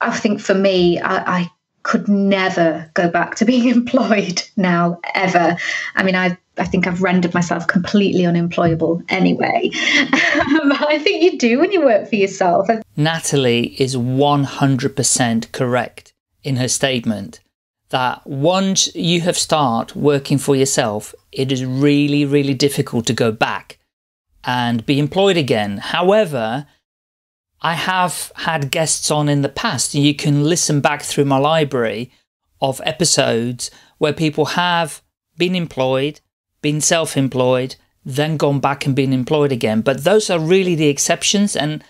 I think for me, I, I could never go back to being employed now, ever. I mean, I I think I've rendered myself completely unemployable anyway. I think you do when you work for yourself. Natalie is 100% correct in her statement that once you have started working for yourself, it is really, really difficult to go back and be employed again. However, I have had guests on in the past, and you can listen back through my library of episodes where people have been employed, been self employed, then gone back and been employed again. But those are really the exceptions, and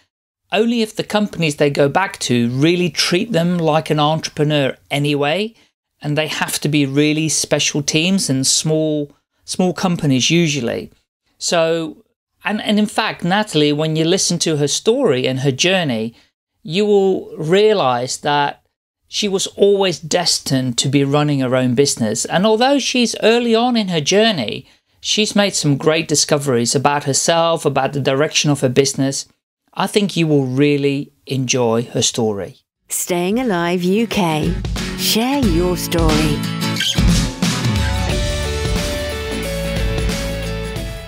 only if the companies they go back to really treat them like an entrepreneur anyway, and they have to be really special teams and small small companies usually. So and, and in fact, Natalie, when you listen to her story and her journey, you will realize that she was always destined to be running her own business. And although she's early on in her journey, she's made some great discoveries about herself, about the direction of her business. I think you will really enjoy her story. Staying Alive UK. Share your story.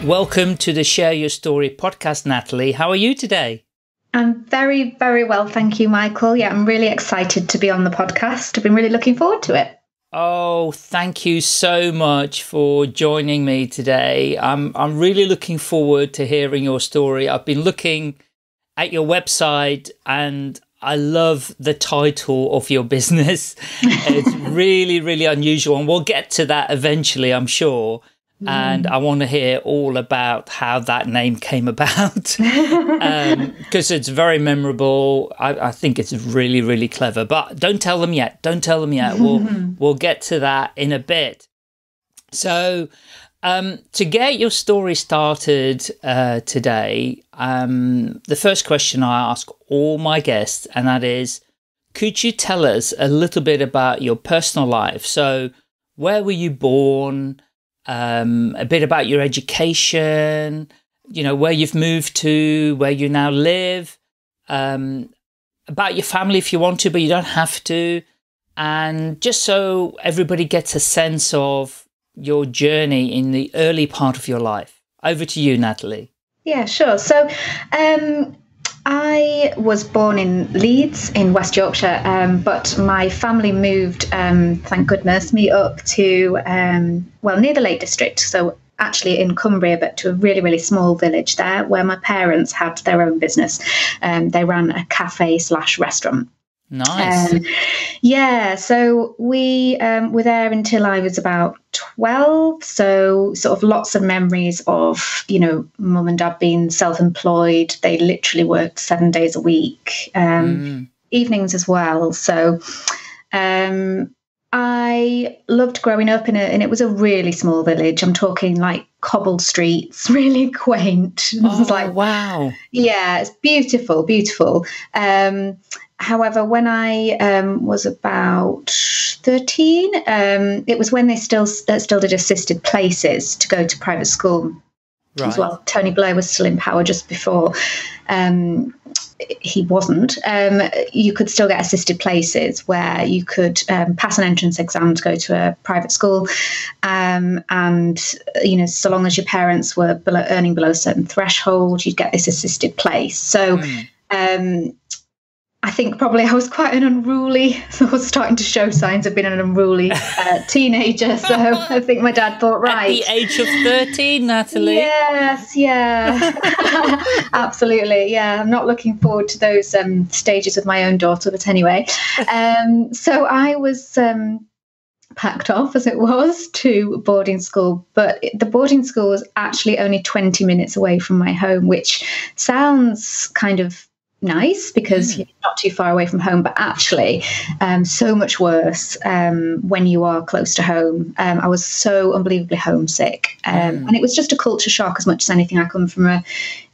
Welcome to the Share Your Story podcast, Natalie. How are you today? I'm very, very well. Thank you, Michael. Yeah, I'm really excited to be on the podcast. I've been really looking forward to it. Oh, thank you so much for joining me today. I'm I'm really looking forward to hearing your story. I've been looking at your website and I love the title of your business. it's really, really unusual, and we'll get to that eventually, I'm sure and mm. I want to hear all about how that name came about because um, it's very memorable. I, I, think it's really, really clever. But don't tell them yet. Don't tell them yet. We'll we'll get to that in a bit. So, um, to get your story started uh, today, um, the first question I ask all my guests, and that is, could you tell us a little bit about your personal life? So, where were you born? Um, a bit about your education, you know, where you've moved to, where you now live, um, about your family if you want to, but you don't have to. And just so everybody gets a sense of your journey in the early part of your life. Over to you, Natalie. Yeah, sure. So, um, I was born in Leeds in West Yorkshire, um, but my family moved, um, thank goodness, me up to, um, well, near the Lake District. So actually in Cumbria, but to a really, really small village there where my parents had their own business. Um, they ran a cafe slash restaurant. Nice. Um, yeah, so we um, were there until I was about 12. So, sort of lots of memories of, you know, mum and dad being self employed. They literally worked seven days a week, um, mm. evenings as well. So, um, I loved growing up in it, and it was a really small village. I'm talking like cobbled streets, really quaint. Oh, it was like, wow. Yeah, it's beautiful, beautiful. Um, However, when I um, was about 13, um, it was when they still uh, still did assisted places to go to private school right. as well. Tony Blair was still in power just before um, he wasn't. Um, you could still get assisted places where you could um, pass an entrance exam to go to a private school, um, and you know, so long as your parents were below, earning below a certain threshold, you'd get this assisted place. So. Mm I think probably I was quite an unruly, so I was starting to show signs of being an unruly uh, teenager. So I think my dad thought, right. At the age of 13, Natalie. Yes, yeah. Absolutely. Yeah. I'm not looking forward to those um, stages with my own daughter, but anyway. Um, so I was. Um, packed off as it was to boarding school but the boarding school was actually only 20 minutes away from my home which sounds kind of nice because mm. you're not too far away from home, but actually, um, so much worse um, when you are close to home. Um, I was so unbelievably homesick, um, mm. and it was just a culture shock as much as anything. I come from a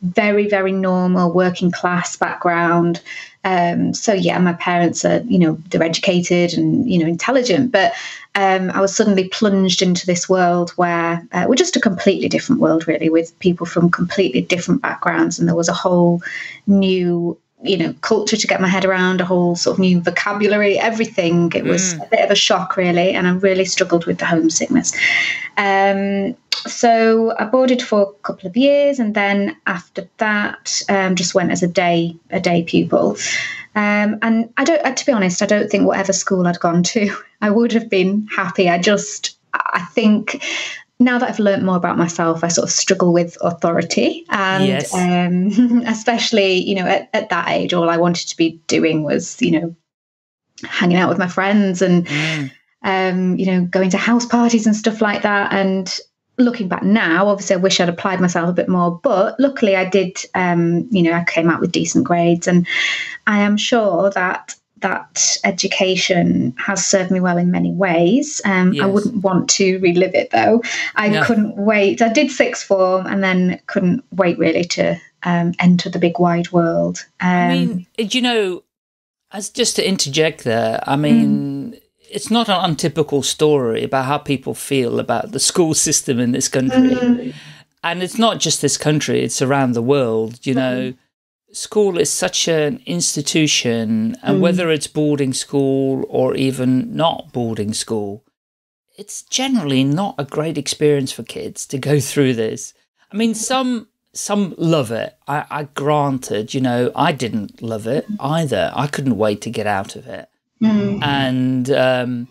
very, very normal working class background. Um, so yeah, my parents are, you know, they're educated and you know intelligent, but um, I was suddenly plunged into this world where uh, we're just a completely different world, really, with people from completely different backgrounds, and there was a whole new you know culture to get my head around a whole sort of new vocabulary everything. It was Mm. a bit of a shock really and i really struggled with the homesickness. Um, so i boarded for a couple of years and then after that um, just went as a day a day pupil um, and i don't uh, to be honest i don't think whatever school i'd gone to i would have been happy i just i think now that I've learned more about myself, I sort of struggle with authority, and Yes. um, especially you know at, at that age, all I wanted to be doing was you know hanging out with my friends and Mm. um, you know going to house parties and stuff like that. And looking back now, obviously I wish I'd applied myself a bit more, but luckily I did. Um, you know, I came out with decent grades, and I am sure that that education has served me well in many ways. Um, I wouldn't want to relive it though. I No. couldn't wait. I did sixth form and then couldn't wait really to um, enter the big wide world. Um, I mean, uh, you know, as just to interject there, I mean, it's not an untypical story about how people feel about the school system in this country. mm, And it's not just this country, it's around the world. You know, school is such an institution, and Mm. whether it's boarding school or even not boarding school, it's generally not a great experience for kids to go through this. I mean, some some love it. I, I granted, you know, I didn't love it either. I couldn't wait to get out of it mm, and um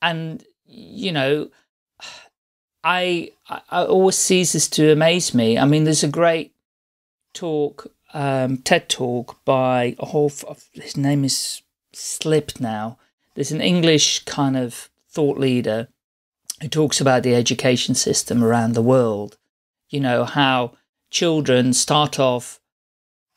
and you know I, I always ceases to amaze me. I mean, there's a great talk, um, TED talk by a whole. His name is slipped now. There's an English kind of thought leader who talks about the education system around the world. You know how children start off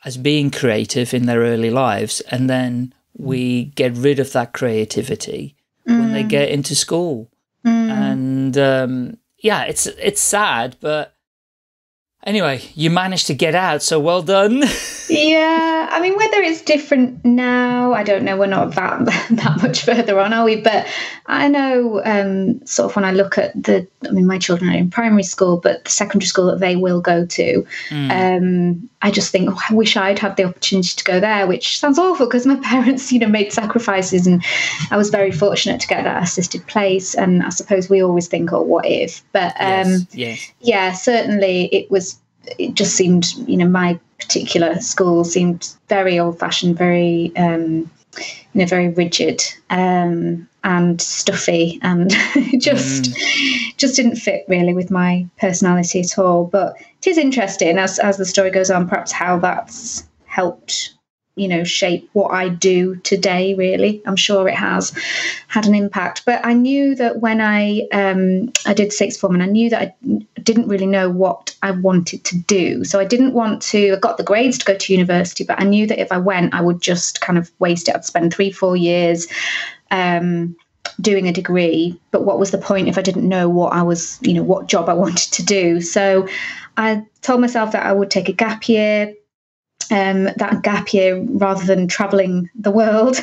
as being creative in their early lives, and then we get rid of that creativity when they mm, get into school mm. and um, yeah, it's it's sad, but anyway, you managed to get out, so well done. Yeah, I mean, whether it's different now, I don't know. We're not that that much further on, are we? But I know, um, sort of, when I look at the, I mean, my children are in primary school, but the secondary school that they will go to, um, I just think, oh, I wish I'd had the opportunity to go there, which sounds awful because my parents, you know, made sacrifices, and I was very fortunate to get that assisted place. And I suppose we always think, oh, what if? But um, yes, yes, yeah, certainly it was. It just seemed, you know, my particular school seemed very old-fashioned, very, um, you know, very rigid um, and stuffy, and just just didn't fit really with my personality at all. But it is interesting as as the story goes on, perhaps how that's helped you know shape what I do today really. I'm sure it has had an impact. But I knew that when I um I did sixth form and I knew that I didn't really know what I wanted to do. So I didn't want to I got the grades to go to university but I knew that if I went I would just kind of waste it. I'd spend 3 4 years um doing a degree. But what was the point if I didn't know what I was you know what job I wanted to do? So I told myself that I would take a gap year um, that gap year rather than traveling the world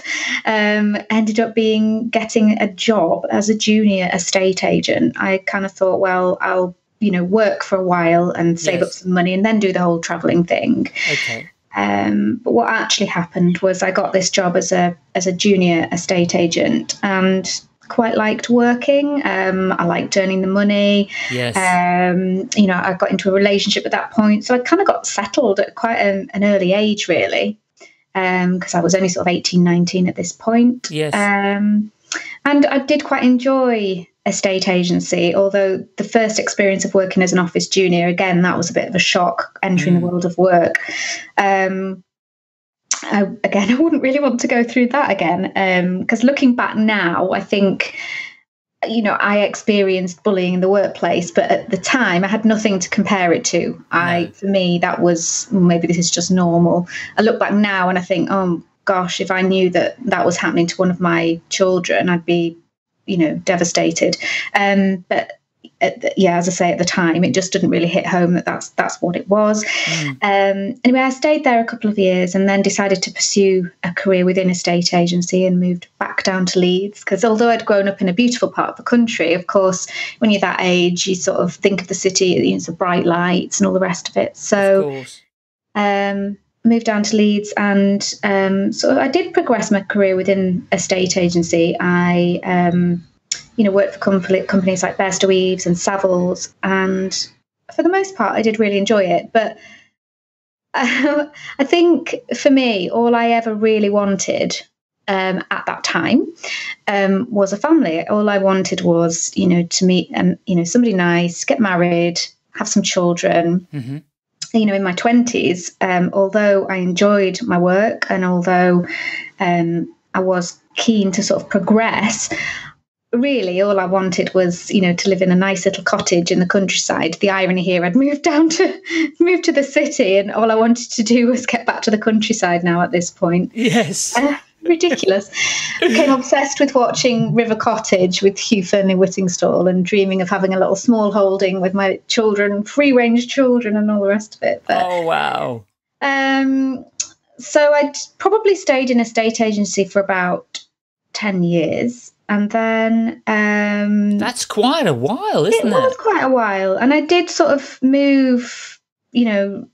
um, ended up being getting a job as a junior estate agent. I kind of thought, well, I'll you know work for a while and save up some money and then do the whole traveling thing. okay, Um, but what actually happened was I got this job as a as a junior estate agent and quite liked working. Um, I liked earning the money yes, um, you know, I got into a relationship at that point. So I kind of got settled at quite an, an early age, really, because I was only sort of 18, 19 at this point. yes, Um, and I did quite enjoy estate agency, although the first experience of working as an office junior, again, that was a bit of a shock entering Mm. the world of work. Um, I, again, I wouldn't really want to go through that again because looking back now, I think you know I experienced bullying in the workplace, but at the time I had nothing to compare it to. I for me that was maybe this is just normal. I look back now and I think, oh gosh, if I knew that that was happening to one of my children, I'd be you know devastated. Um, but the, yeah, as I say, at the time, it just didn't really hit home that that's that's what it was. Mm. Um, anyway, I stayed there a couple of years and then decided to pursue a career within a state agency and moved back down to Leeds. Because although I'd grown up in a beautiful part of the country, of course, when you're that age, you sort of think of the city, you know, the bright lights and all the rest of it. So course. um, moved down to Leeds, and um, so I did progress my career within a state agency. I, um, you know, worked for company, companies like Bairstow Eaves and Savills, and for the most part, I did really enjoy it. But I think for me, all I ever really wanted um, at that time um, was a family. All I wanted was, you know, to meet, um, you know, somebody nice, get married, have some children. Mm-hmm. You know, in my twenties, um, although I enjoyed my work and although um, I was keen to sort of progress, really all I wanted was, you know, to live in a nice little cottage in the countryside. The irony here, I'd moved down to moved to the city, and all I wanted to do was get back to the countryside. Now at this point, yes. Uh, ridiculous. Became obsessed with watching River Cottage with Hugh Fearnley Whittingstall and dreaming of having a little small holding with my children, free range children, and all the rest of it. But, oh wow! Um, so I'd probably stayed in a state agency for about ten years, and then um, that's quite a while, isn't it? It? was quite a while, and I did sort of move, you know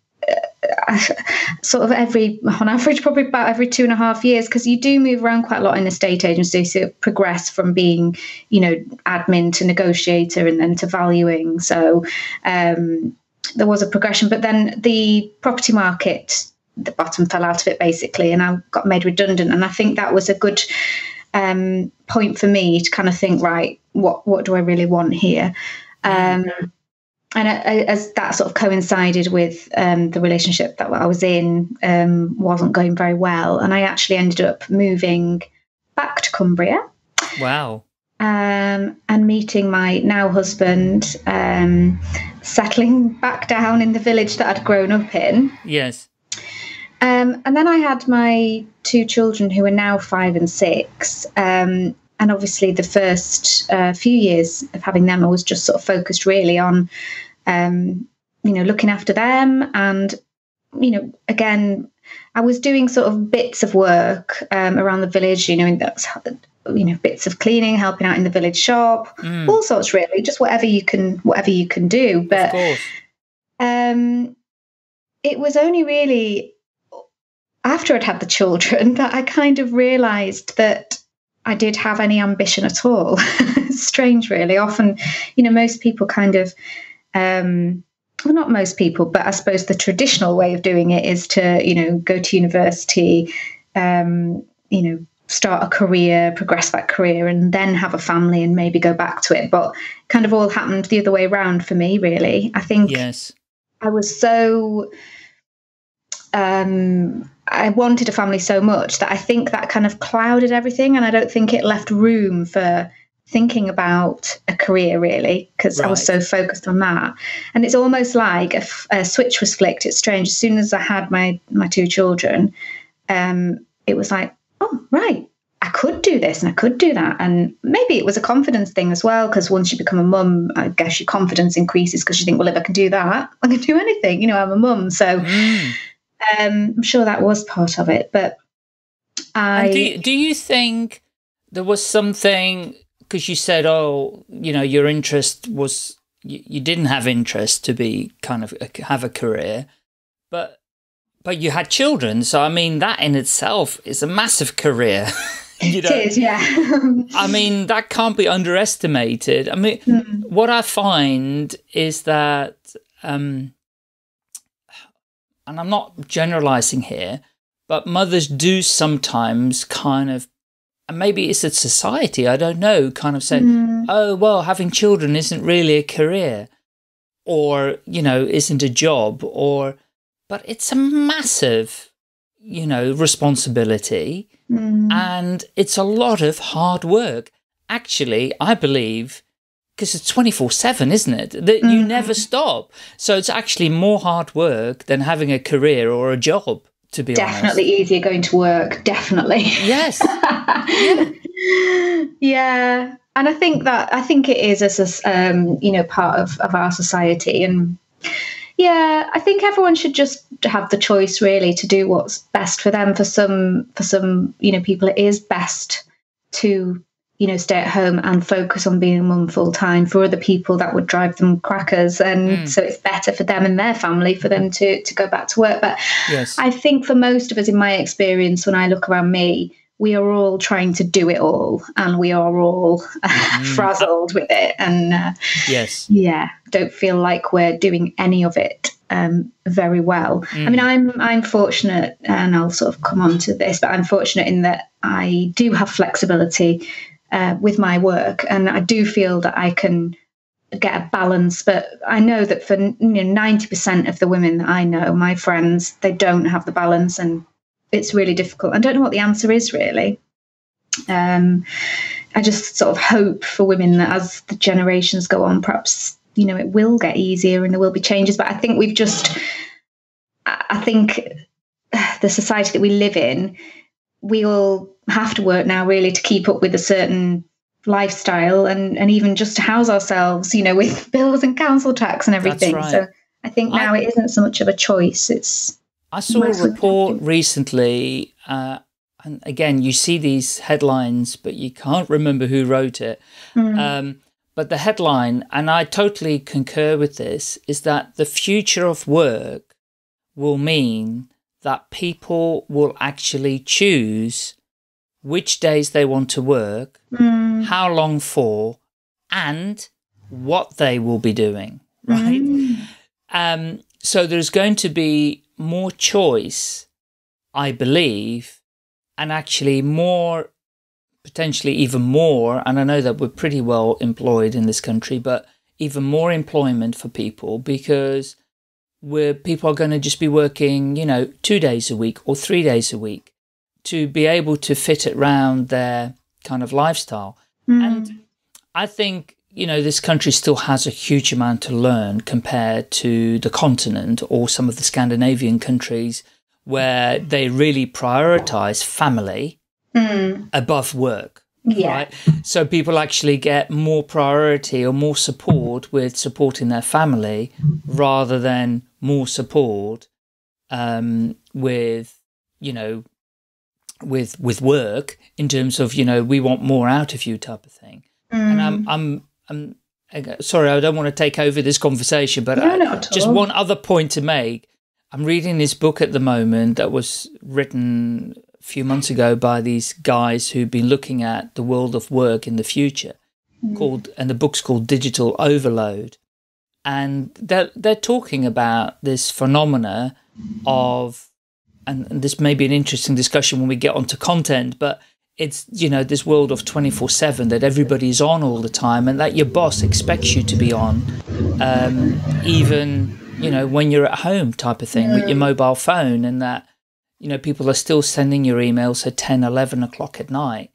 sort of every on average probably about every two and a half years because you do move around quite a lot in a state agency so progress from being you know admin to negotiator and then to valuing. So um, there was a progression but then the property market the bottom fell out of it basically and i got made redundant. And i think that was a good um, point for me to kind of think right what what do i really want here um, and as that sort of coincided with um, the relationship that I was in um, wasn't going very well, and I actually ended up moving back to Cumbria. Wow. Um, and meeting my now husband, um, settling back down in the village that I'd grown up in. Yes. Um, and then I had my two children who are now five and six. Um, and obviously, the first uh, few years of having them, I was just sort of focused really on um, you know, looking after them. And, you know, again, I was doing sort of bits of work um, around the village, you know, that's, you know, bits of cleaning, helping out in the village shop, mm. all sorts really, just whatever you can, whatever you can do. But, um, it was only really after I'd had the children that I kind of realized that I did have any ambition at all. Strange, really. Often, you know, most people kind of um, well, not most people, but I suppose the traditional way of doing it is to, you know, go to university, um, you know, start a career, progress that career, and then have a family and maybe go back to it. But kind of all happened the other way around for me, really. I think yes. I was so um, I wanted a family so much that I think that kind of clouded everything, and I don't think it left room for thinking about a career really because right. I was so focused on that. And it's almost like a, a, switch was flicked. It's strange. As soon as I had my my two children, um, it was like, oh right, I could do this and I could do that. And maybe it was a confidence thing as well because once you become a mum, I guess your confidence increases because you think, well, if I can do that, I can do anything. You know, I'm a mum, so mm. Um, I'm sure that was part of it. But I do. Do you think? There was something because you said, oh, you know, your interest was you, you didn't have interest to be kind of a, have a career, but but you had children, so I mean that in itself is a massive career. you know? It is, yeah. I mean that can't be underestimated. I mean, mm. what I find is that, um, and I'm not generalizing here, but mothers do sometimes kind of and maybe it's a society, I don't know, kind of saying, mm. oh, well, having children isn't really a career or, you know, isn't a job or, but it's a massive, you know, responsibility mm. and it's a lot of hard work. Actually, I believe, because it's 24 7, isn't it? That mm. you never stop. So it's actually more hard work than having a career or a job to be definitely honest. easier going to work definitely yes yeah. yeah and i think that i think it is as a um, you know part of, of our society and yeah i think everyone should just have the choice really to do what's best for them for some for some you know people it is best to you know, stay at home and focus on being a mum full time. For other people, that would drive them crackers, and mm. so it's better for them and their family for them to to go back to work. But yes. I think for most of us, in my experience, when I look around me, we are all trying to do it all and we are all mm. frazzled with it and uh, yes yeah don't feel like we're doing any of it um, very well mm. i mean i'm i'm fortunate and i'll sort of come on to this but i'm fortunate in that i do have flexibility uh, with my work and i do feel that i can get a balance but i know that for know 90% of the women that i know my friends they don't have the balance and it's really difficult. I don't know what the answer is really. Um, I just sort of hope for women that as the generations go on, perhaps you know it will get easier and there will be changes. But I think we've just, I think the society that we live in, we all have to work now really to keep up with a certain lifestyle and and even just to house ourselves, you know, with bills and council tax and everything. Right. So I think now I, it isn't so much of a choice. It's I saw a report recently, uh, and again, you see these headlines, but you can't remember who wrote it. Mm. Um, but the headline, and I totally concur with this, is that the future of work will mean that people will actually choose which days they want to work, mm. how long for, and what they will be doing, right? Mm. Um, so there's going to be more choice, I believe, and actually more, potentially even more, and I know that we're pretty well employed in this country, but even more employment for people because where people are going to just be working, you know, two days a week or three days a week to be able to fit it around their kind of lifestyle. Mm. And I think you know, this country still has a huge amount to learn compared to the continent or some of the Scandinavian countries where they really prioritize family mm. above work. Yeah. Right? So people actually get more priority or more support with supporting their family rather than more support um, with, you know, with with work in terms of, you know, we want more out of you type of thing. Mm. And I'm hmm. I'm I'm sorry, I don't want to take over this conversation, but no, I, just one other point to make. I'm reading this book at the moment that was written a few months ago by these guys who've been looking at the world of work in the future, mm. called and the book's called Digital Overload, and they're they're talking about this phenomena of, and, and this may be an interesting discussion when we get onto content, but it's you know this world of 24 7 that everybody's on all the time and that your boss expects you to be on um, even you know when you're at home type of thing with your mobile phone and that you know people are still sending your emails at 10 11 o'clock at night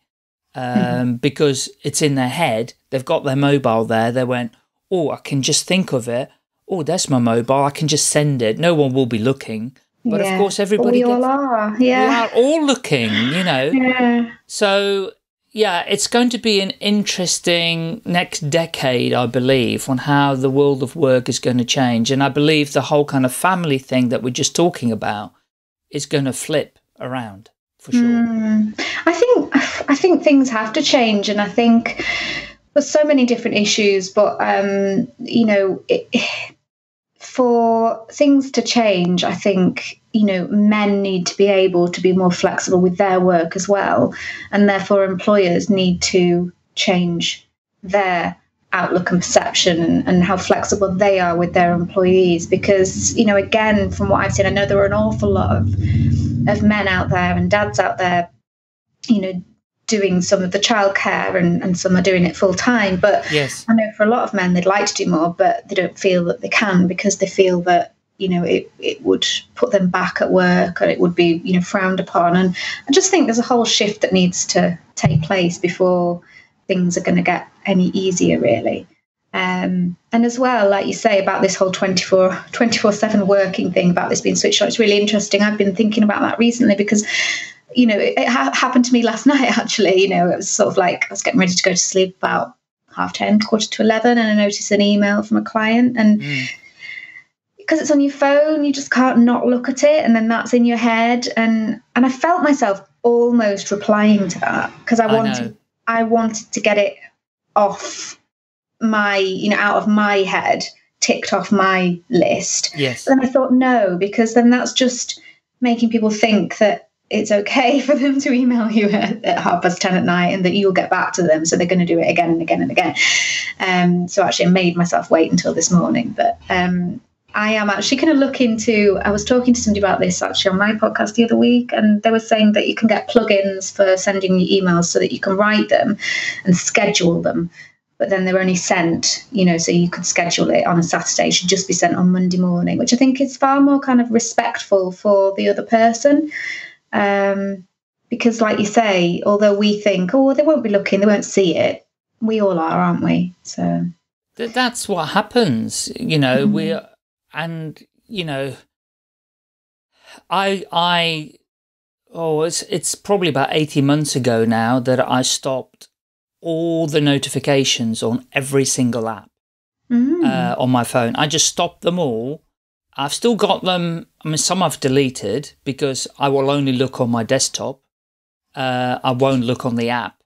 um, mm-hmm. because it's in their head. They've got their mobile there. They went oh i can just think of it. Oh that's my mobile. I can just send it. No one will be looking but yeah. of course, everybody. We all are. Yeah. We are all looking, you know. Yeah. So, yeah, it's going to be an interesting next decade, I believe, on how the world of work is going to change. And I believe the whole kind of family thing that we're just talking about is going to flip around for sure. Mm. I think I think things have to change, and I think there's so many different issues, but um, you know, it, for things to change, I think, you know, men need to be able to be more flexible with their work as well. And therefore, employers need to change their outlook and perception and, and, how flexible they are with their employees. Because, you know, again, from what I've seen, I know there are an awful lot of, of men out there and dads out there, you know, doing some of the childcare and, and some are doing it full time. But yes. I know for a lot of men they'd like to do more, but they don't feel that they can because they feel that you know it, it would put them back at work or it would be you know frowned upon. And I just think there's a whole shift that needs to take place before things are going to get any easier, really. Um, and as well, like you say about this whole 24 24 7 working thing, about this being switched on, it's really interesting. I've been thinking about that recently because you know, it, ha- happened to me last night actually. You know, it was sort of like I was getting ready to go to sleep about half 10, quarter to 11, and I noticed an email from a client. And mm. because it's on your phone, you just can't not look at it. And then that's in your head. And, and I felt myself almost replying to that because I, I wanted. Know. I wanted to get it off my, you know, out of my head, ticked off my list. Yes. But then I thought, no, because then that's just making people think that it's okay for them to email you at, at half past 10 at night and that you'll get back to them. So they're going to do it again and again and again. Um, so actually, I made myself wait until this morning. But um, I am actually going to look into. I was talking to somebody about this actually on my podcast the other week, and they were saying that you can get plugins for sending you emails so that you can write them and schedule them. But then they're only sent, you know, so you could schedule it on a Saturday. It should just be sent on Monday morning, which I think is far more kind of respectful for the other person. Um, because, like you say, although we think, oh, they won't be looking, they won't see it, we all are, aren't we? So that's what happens, you know. Mm. We and you know, I I oh, it's it's probably about eighteen months ago now that I stopped all the notifications on every single app mm. uh, on my phone. I just stopped them all. I've still got them. I mean, some I've deleted because I will only look on my desktop. Uh, I won't look on the app.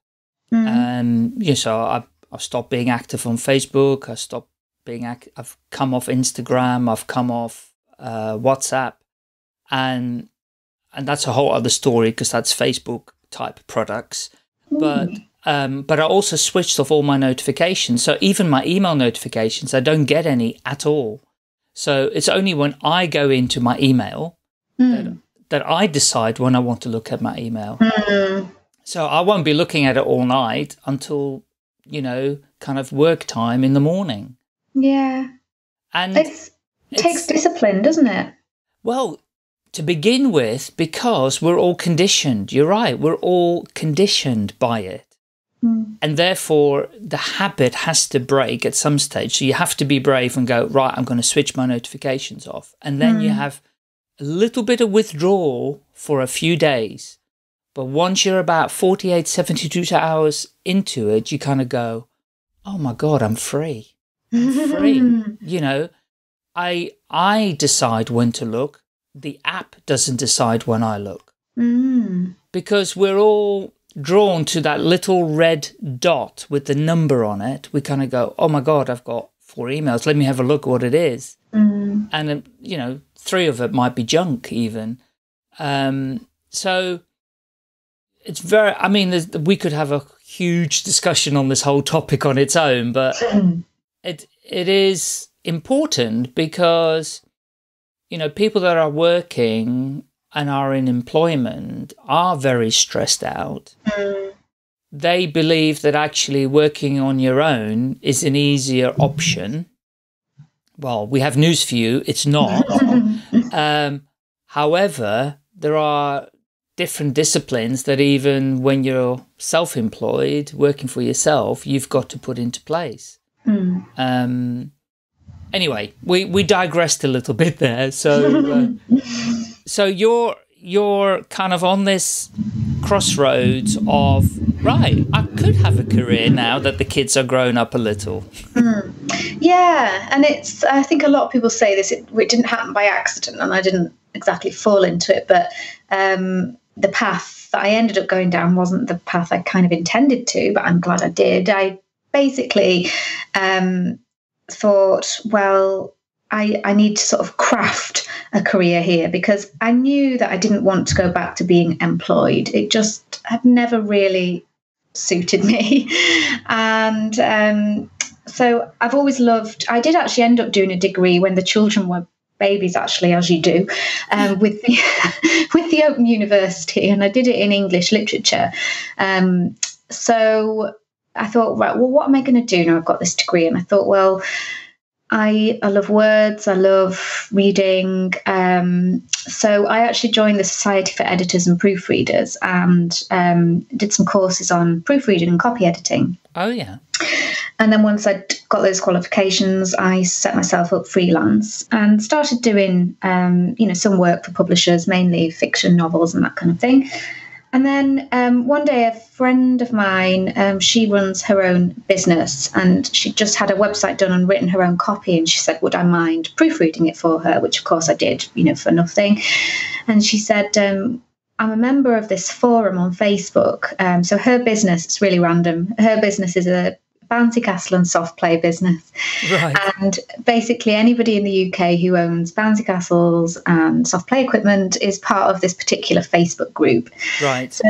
Mm. Um, yeah, so I, I've stopped being active on Facebook. I stopped being act- I've come off Instagram, I've come off uh, WhatsApp, and and that's a whole other story because that's Facebook type products. Ooh. But um, but I also switched off all my notifications, so even my email notifications, I don't get any at all. So it's only when I go into my email mm. that, that I decide when I want to look at my email. Mm. So I won't be looking at it all night until you know kind of work time in the morning. Yeah. And it's, it takes discipline, doesn't it? Well, to begin with, because we're all conditioned. You're right. We're all conditioned by it. Mm. And therefore, the habit has to break at some stage. So you have to be brave and go, right, I'm going to switch my notifications off. And then mm. you have a little bit of withdrawal for a few days. But once you're about 48, 72 hours into it, you kind of go, oh my God, I'm free I'm free. you know, I I decide when to look. The app doesn't decide when I look. Mm. Because we're all drawn to that little red dot with the number on it. We kind of go, "Oh my god, I've got four emails. Let me have a look what it is." Mm. And um, you know, three of it might be junk even. Um, so it's very. I mean, we could have a huge discussion on this whole topic on its own, but it it is important because you know people that are working and are in employment are very stressed out. Mm. They believe that actually working on your own is an easier option. Well, we have news for you, it's not. um, however, there are different disciplines that even when you're self employed, working for yourself, you've got to put into place. Mm. Um, anyway, we, we digressed a little bit there. So, uh, so you're you're kind of on this crossroads of right. I could have a career now that the kids are grown up a little. Mm. Yeah, and it's. I think a lot of people say this. It, it didn't happen by accident, and I didn't exactly fall into it, but. Um, the path that I ended up going down wasn't the path I kind of intended to, but I'm glad I did. I basically um, thought, well, I, I need to sort of craft a career here because I knew that I didn't want to go back to being employed. It just had never really suited me. and um, so I've always loved, I did actually end up doing a degree when the children were babies actually as you do um, with the with the open university and i did it in english literature um, so I thought, right, well, what am I going to do now? I've got this degree, and I thought, well, I I love words, I love reading. Um, so I actually joined the Society for Editors and Proofreaders and um, did some courses on proofreading and copy editing. Oh yeah. And then once I'd got those qualifications, I set myself up freelance and started doing, um, you know, some work for publishers, mainly fiction novels and that kind of thing. And then um, one day, a friend of mine, um, she runs her own business and she just had a website done and written her own copy. And she said, Would I mind proofreading it for her? Which, of course, I did, you know, for nothing. And she said, um, I'm a member of this forum on Facebook. Um, so her business, it's really random. Her business is a bouncy castle and soft play business. Right. And basically, anybody in the UK who owns bouncy castles and soft play equipment is part of this particular Facebook group. Right. So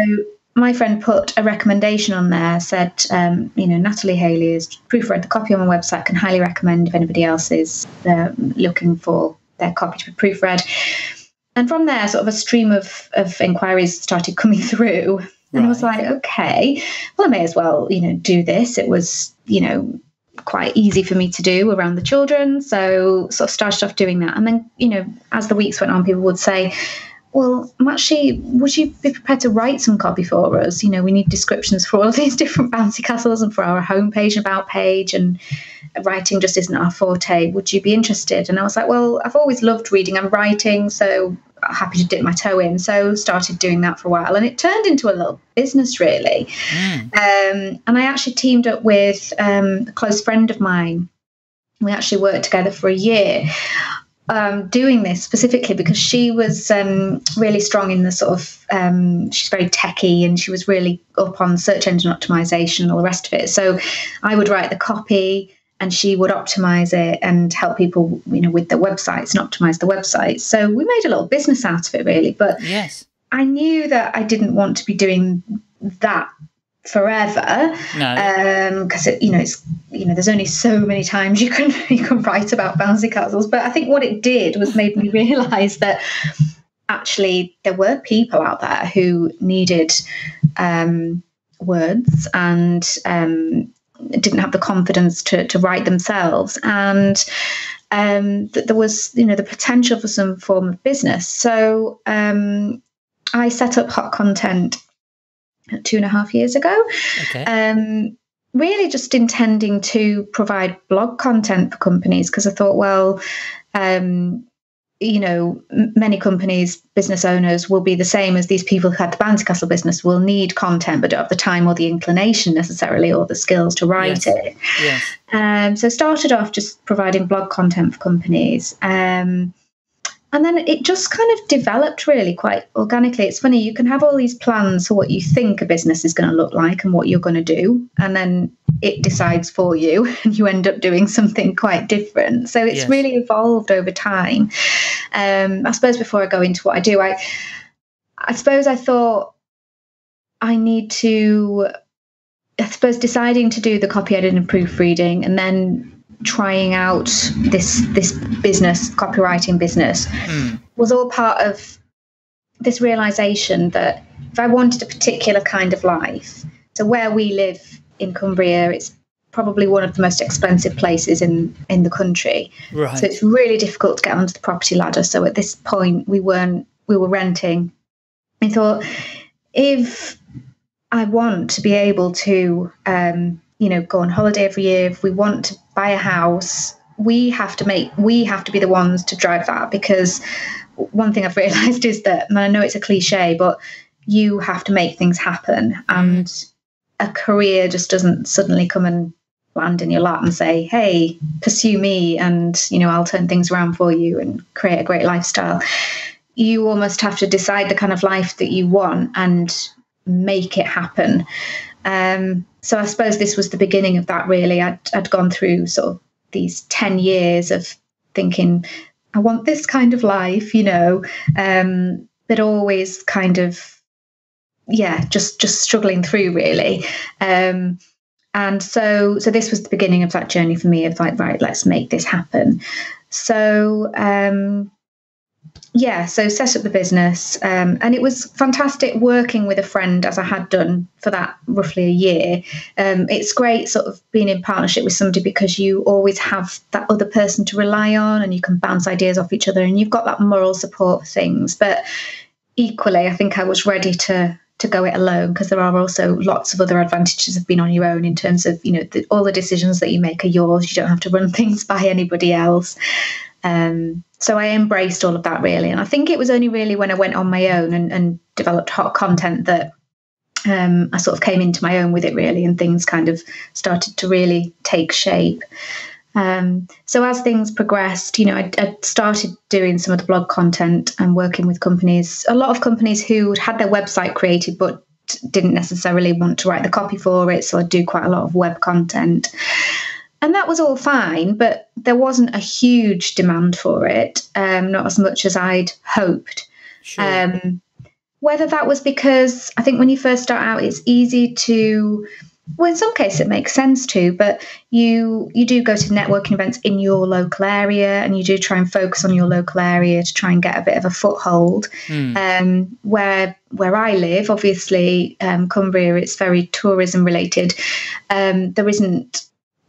my friend put a recommendation on there, said, um, you know, Natalie Hailey has proofread the copy on my website, can highly recommend if anybody else is um, looking for their copy to be proofread. And from there, sort of a stream of, of inquiries started coming through. And right. I was like, okay, well, I may as well, you know, do this. It was, you know, quite easy for me to do around the children. So sort of started off doing that. And then, you know, as the weeks went on, people would say, well, actually, would you be prepared to write some copy for us? You know, we need descriptions for all of these different bouncy castles and for our homepage and about page, and writing just isn't our forte. Would you be interested? And I was like, well, I've always loved reading and writing, so I'm happy to dip my toe in. So started doing that for a while, and it turned into a little business really. Mm. Um, and I actually teamed up with um, a close friend of mine. We actually worked together for a year. Um, doing this specifically because she was um, really strong in the sort of um, she's very techy and she was really up on search engine optimization and all the rest of it. So I would write the copy and she would optimize it and help people, you know, with their websites and optimize the websites. So we made a little business out of it, really. But yes, I knew that I didn't want to be doing that forever. No. Because um, you know it's you know there's only so many times you can you can write about bouncy castles but i think what it did was made me realize that actually there were people out there who needed um, words and um, didn't have the confidence to, to write themselves. And um, that there was you know the potential for some form of business. So um, i set up hot content two and a half years ago okay. um, really just intending to provide blog content for companies because i thought well um, you know, many companies, business owners will be the same as these people who had the Bouncy Castle business will need content, but don't have the time or the inclination necessarily or the skills to write yes. it. Yes. Um, so started off just providing blog content for companies. Um, and then it just kind of developed really quite organically. It's funny, you can have all these plans for what you think a business is going to look like and what you're going to do, and then it decides for you, and you end up doing something quite different. So it's yes. really evolved over time. Um, I suppose before I go into what I do, I, I suppose I thought I need to, I suppose deciding to do the copy editing and proofreading, and then trying out this this business copywriting business mm. was all part of this realization that if I wanted a particular kind of life, so where we live in Cumbria, it's probably one of the most expensive places in in the country. Right. So it's really difficult to get onto the property ladder. So at this point, we weren't we were renting. I thought if I want to be able to um, you know go on holiday every year if we want to buy a house we have to make we have to be the ones to drive that because one thing i've realized is that and i know it's a cliche but you have to make things happen and a career just doesn't suddenly come and land in your lap and say hey pursue me and you know i'll turn things around for you and create a great lifestyle. You almost have to decide the kind of life that you want and make it happen. Um, so I suppose this was the beginning of that. Really, I'd, I'd gone through sort of these ten years of thinking, I want this kind of life, you know, um, but always kind of, yeah, just just struggling through really. Um, and so so this was the beginning of that journey for me of like right let's make this happen so um yeah, so set up the business, um, and it was fantastic working with a friend as I had done for that roughly a year. Um, it's great sort of being in partnership with somebody because you always have that other person to rely on, and you can bounce ideas off each other, and you've got that moral support for things. But equally, I think I was ready to to go it alone because there are also lots of other advantages of being on your own in terms of you know the, all the decisions that you make are yours. You don't have to run things by anybody else. Um, so I embraced all of that really. And I think it was only really when I went on my own and, and developed hot content that um, I sort of came into my own with it really, and things kind of started to really take shape. Um, so as things progressed, you know, I, I, started doing some of the blog content and working with companies. A lot of companies who had their website created but didn't necessarily want to write the copy for it, so I do quite a lot of web content. And that was all fine, but there wasn't a huge demand for it, um, not as much as I'd hoped. Sure. Um, whether that was because I think when you first start out, it's easy to well in some cases it makes sense to but you you do go to networking events in your local area and you do try and focus on your local area to try and get a bit of a foothold mm. um, where where I live obviously um, Cumbria it's very tourism related um, there isn't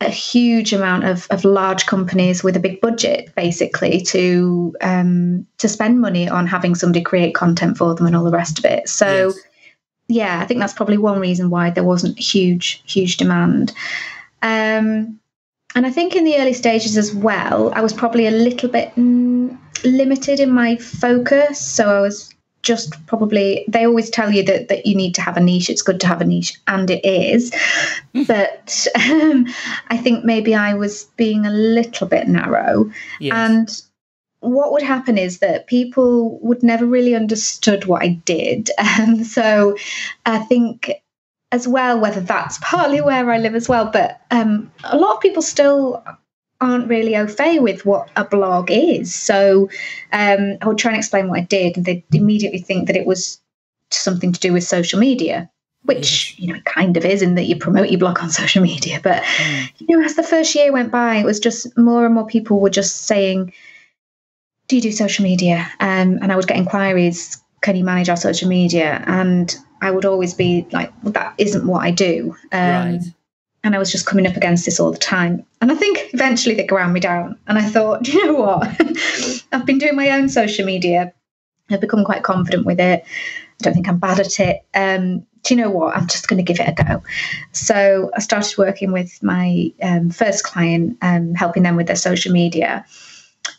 a huge amount of, of large companies with a big budget basically to um, to spend money on having somebody create content for them and all the rest of it so yes yeah, I think that's probably one reason why there wasn't huge, huge demand. Um, and I think in the early stages as well, I was probably a little bit mm, limited in my focus. So I was just probably, they always tell you that, that you need to have a niche. It's good to have a niche, and it is. Mm. but um, I think maybe I was being a little bit narrow. Yes. And what would happen is that people would never really understood what I did. Um, so I think as well, whether that's partly where I live as well, but um, a lot of people still aren't really au fait with what a blog is. So um, I would try and explain what I did, and they'd immediately think that it was something to do with social media. Which you know it kind of is in that you promote your blog on social media, but mm. you know as the first year went by, it was just more and more people were just saying, do you do social media? Um, and I would get inquiries, can you manage our social media? And I would always be like, well, that isn't what I do. Um, right. And I was just coming up against this all the time. And I think eventually they ground me down. And I thought, you know what? I've been doing my own social media. I've become quite confident with it. I don't think I'm bad at it. Um, do you know what? I'm just going to give it a go. So I started working with my um, first client, um, helping them with their social media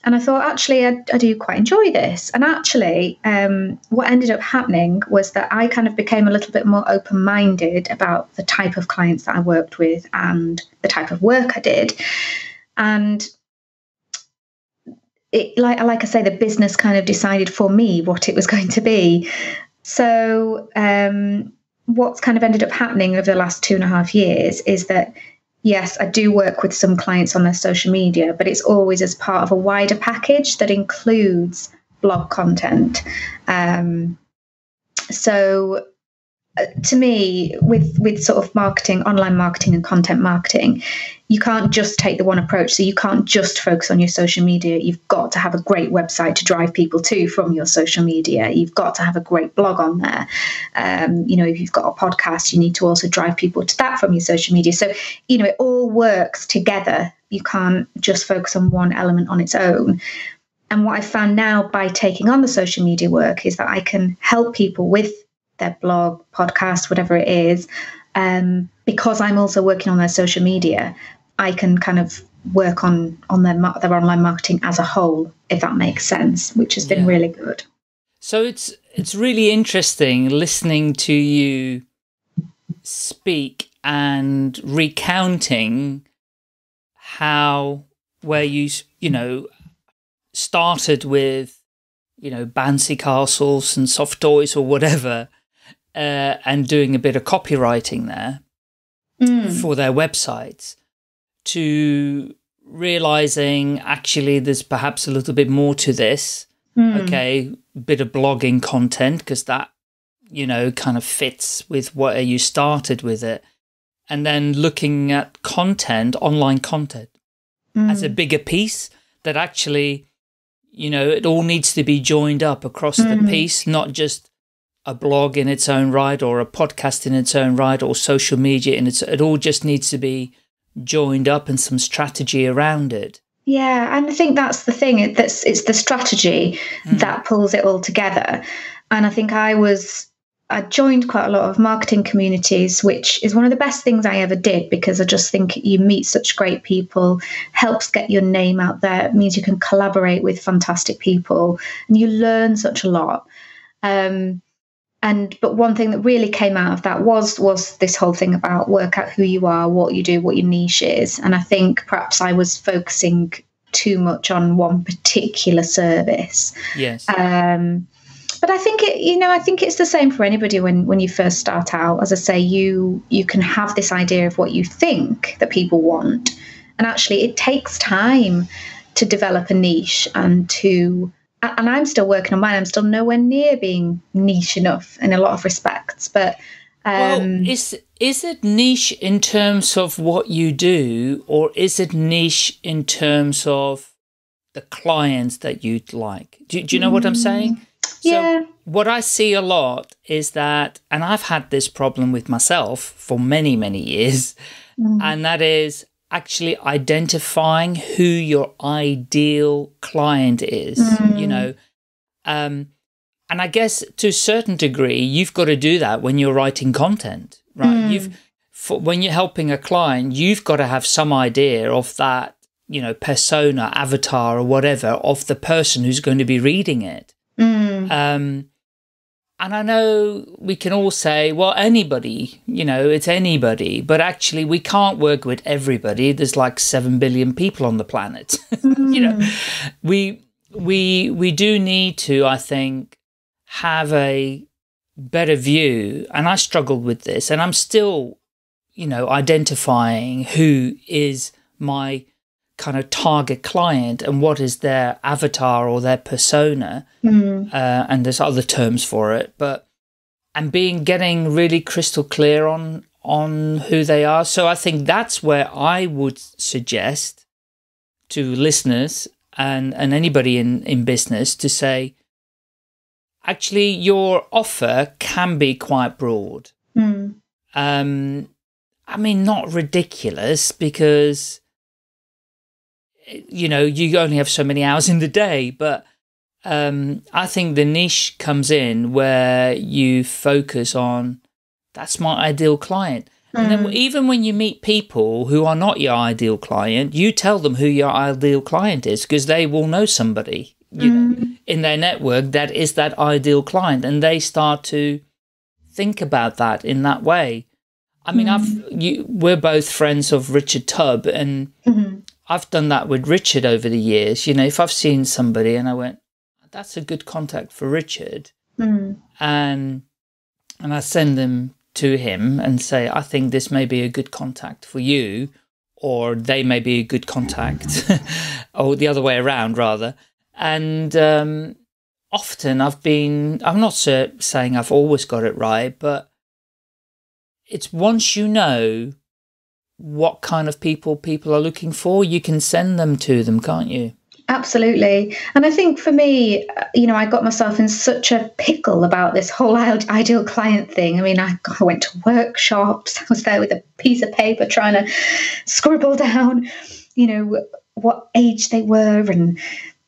and I thought, actually, I, I, do quite enjoy this. And actually, um, what ended up happening was that I kind of became a little bit more open minded about the type of clients that I worked with and the type of work I did. And it, like, I like I say, the business kind of decided for me what it was going to be. So, um, what's kind of ended up happening over the last two and a half years is that yes, I do work with some clients on their social media, but it's always as part of a wider package that includes blog content. Um, so to me with with sort of marketing online marketing and content marketing you can't just take the one approach. So you can't just focus on your social media. You've got to have a great website to drive people to from your social media. You've got to have a great blog on there. Um, you know if you've got a podcast you need to also drive people to that from your social media. So you know it all works together. You can't just focus on one element on its own. And what I've found now by taking on the social media work is that i can help people with their blog, podcast, whatever it is, um, because I'm also working on their social media, I can kind of work on on their their online marketing as a whole, if that makes sense, which has been yeah. really good. So it's it's really interesting listening to you speak and recounting how where you you know started with you know bouncy castles and soft toys or whatever uh, and doing a bit of copywriting there mm. for their websites to realizing actually there's perhaps a little bit more to this. Mm. Okay, bit of blogging content because that, you know, kind of fits with where you started with it. And then looking at content, online content, mm. as a mm. bigger piece that actually, you know, it all needs to be joined up across mm. the piece, not just a blog in its own right or a podcast in its own right or social media in its it all just needs to be joined up and some strategy around it yeah and i think that's the thing that's it's the strategy mm. that pulls it all together and i think i was I joined quite a lot of marketing communities, which is one of the best things I ever did because I just think you meet such great people, helps get your name out there. It means you can collaborate with fantastic people and you learn such a lot. Um, and but one thing that really came out of that was was this whole thing about work out who you are, what you do, what your niche is. And I think perhaps I was focusing too much on one particular service. Yes. Um, but I think it, you know, I think it's the same for anybody when when you first start out. As I say, you you can have this idea of what you think that people want, and actually, it takes time to develop a niche and to and I'm still working on mine. I'm still nowhere near being niche enough in a lot of respects. But well, um, is is it niche in terms of what you do, or is it niche in terms of the clients that you'd like? Do, do you know what I'm saying? So yeah. what I see a lot is that, and I've had this problem with myself for many, many years, and that is actually identifying who your ideal client is, you know. Um, and I guess to a certain degree, you've got to do that when you're writing content, right? You've, for, when you're helping a client, you've got to have some idea of that, you know, persona, avatar, or whatever of the person who's going to be reading it. Mm. Um, and I know we can all say, well, anybody, you know, it's anybody, but actually we can't work with everybody. There's like 7 billion people on the planet. you know, hmm. we, we, we do need to, I think, have a better view. And I struggled with this and I'm still, you know, identifying who is my kind of target client and what is their avatar or their persona Mm. uh, and there's other terms for it but and being getting really crystal clear on on who they are so i think that's where i would suggest to listeners and and anybody in in business to say actually your offer can be quite broad Mm. um i mean not ridiculous because you know you only have so many hours in the day but um i think the niche comes in where you focus on that's my ideal client. And then even when you meet people who are not your ideal client you tell them who your ideal client is because they will know somebody you know in their network that is that ideal client and they start to think about that in that way. I mean i've you we're both friends of richard tubb and Mhm. I've done that with Richard over the years. You know, if I've seen somebody and I went, that's a good contact for Richard, Mm. and and I send them to him and say, I think this may be a good contact for you, or they may be a good contact, or the other way around rather. And um, often I've been, I'm not saying I've always got it right, but it's once you know what kind of people people are looking for, you can send them to them, can't you? Absolutely. And I think for me, uh, you know, I got myself in such a pickle about this whole ideal client thing. I mean, I, I went to workshops, I was there with a piece of paper trying to scribble down, you know, what age they were and,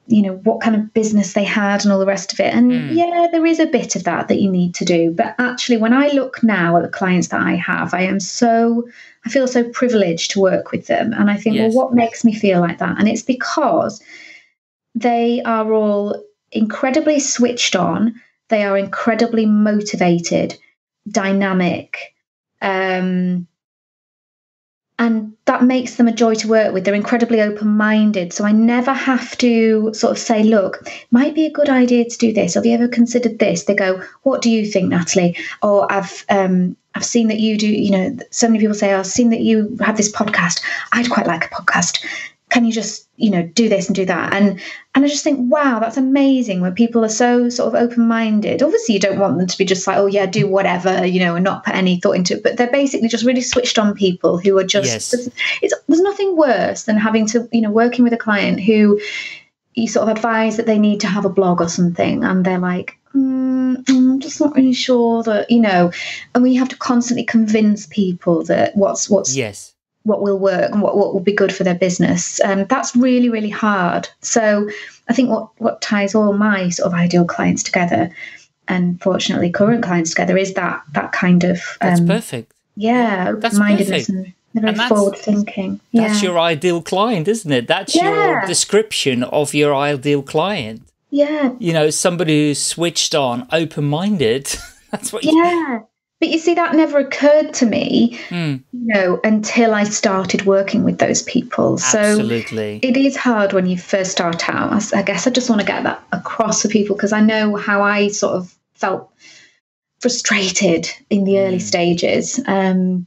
you know, what kind of business they had and all the rest of it. And Mm. yeah, there is a bit of that that you need to do. But actually, when I look now at the clients that I have, I am so, I feel so privileged to work with them. And I think, Yes. well, what makes me feel like that? And it's because they are all incredibly switched on. They are incredibly motivated, dynamic, um, and that makes them a joy to work with. They're incredibly open minded. So I never have to sort of say, look, might be a good idea to do this. Have you ever considered this? They go, what do you think, Natalie? Or I've um, I've seen that you do. You know, so many people say, oh, I've seen that you have this podcast. I'd quite like a podcast. Can you just you know do this and do that? And and I just think, wow, that's amazing when people are so sort of open minded. Obviously, you don't want them to be just like, oh yeah, do whatever, you know, and not put any thought into it. But they're basically just really switched on people who are just. Yes. It's there's nothing worse than having to you know working with a client who you sort of advise that they need to have a blog or something, and they're like. Mm, I'm just not really sure that you know, and we have to constantly convince people that what's what's Yes. what will work and what, what will be good for their business. And that's really, really hard. So I think what, what ties all my sort of ideal clients together and fortunately current clients together is that that kind of That's um, perfect. yeah, That's mindedness perfect. and very And that's- forward thinking. That's your ideal client, isn't it? That's your description of your ideal client. Yeah. You know, somebody who's switched on, open minded. That's what. Yeah. But you see, that never occurred to me, Mm, you know, until I started working with those people. So absolutely. it is hard when you first start out. I guess I just want to get that across to people because I know how I sort of felt frustrated in the early Mm. stages. Um,